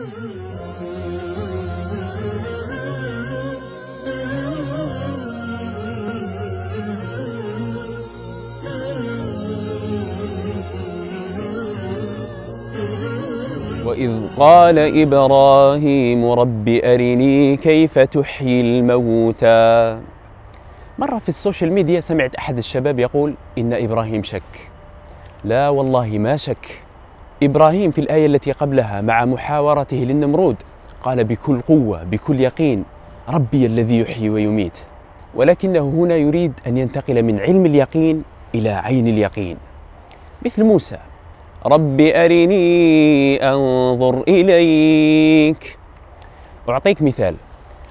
وإذ قال إبراهيم رب أرني كيف تحيي الموتى. مرة في السوشيال ميديا سمعت أحد الشباب يقول إن إبراهيم شك. لا والله ما شك. إبراهيم في الآية التي قبلها مع محاورته للنمرود قال بكل قوة بكل يقين ربي الذي يحيي ويميت. ولكنه هنا يريد أن ينتقل من علم اليقين إلى عين اليقين. مثل موسى رب أرني أنظر إليك. أعطيك مثال.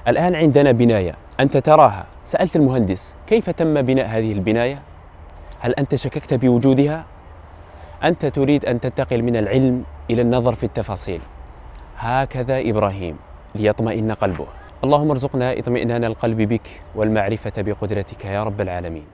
الآن عندنا بناية أنت تراها. سألت المهندس كيف تم بناء هذه البناية؟ هل أنت شككت بوجودها؟ أنت تريد أن تنتقل من العلم إلى النظر في التفاصيل. هكذا إبراهيم ليطمئن قلبه. اللهم ارزقنا اطمئنان القلب بك والمعرفة بقدرتك يا رب العالمين.